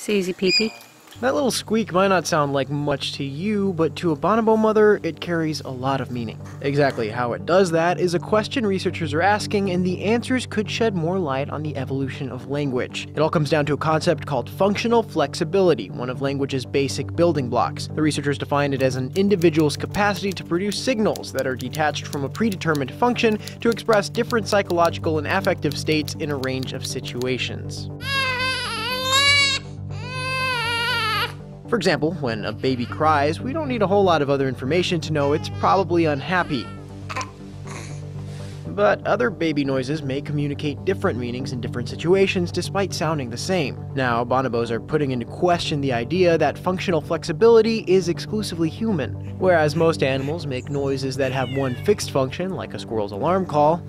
Susie Peepee. That little squeak might not sound like much to you, but to a bonobo mother, it carries a lot of meaning. Exactly how it does that is a question researchers are asking, and the answers could shed more light on the evolution of language. It all comes down to a concept called functional flexibility, one of language's basic building blocks. The researchers define it as an individual's capacity to produce signals that are detached from a predetermined function to express different psychological and affective states in a range of situations. For example, when a baby cries, we don't need a whole lot of other information to know it's probably unhappy. But other baby noises may communicate different meanings in different situations despite sounding the same. Now, bonobos are putting into question the idea that functional flexibility is exclusively human. Whereas most animals make noises that have one fixed function, like a squirrel's alarm call,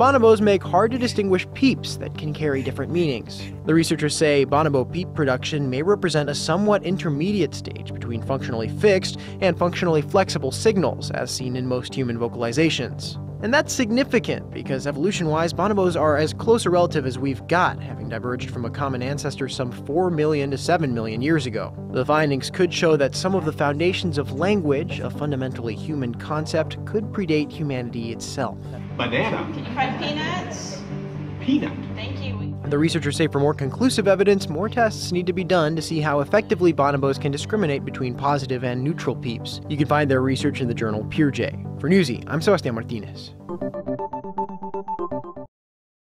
Bonobos make hard to distinguish peeps that can carry different meanings. The researchers say bonobo peep production may represent a somewhat intermediate stage between functionally fixed and functionally flexible signals, as seen in most human vocalizations. And that's significant because evolution wise, bonobos are as close a relative as we've got, having diverged from a common ancestor some 4 million to 7 million years ago. The findings could show that some of the foundations of language, a fundamentally human concept, could predate humanity itself. Banana. Can you find peanuts? Peanut. Thank you. The researchers say for more conclusive evidence, more tests need to be done to see how effectively bonobos can discriminate between positive and neutral peeps. You can find their research in the journal PeerJ. For Newsy, I'm Sebastian Martinez.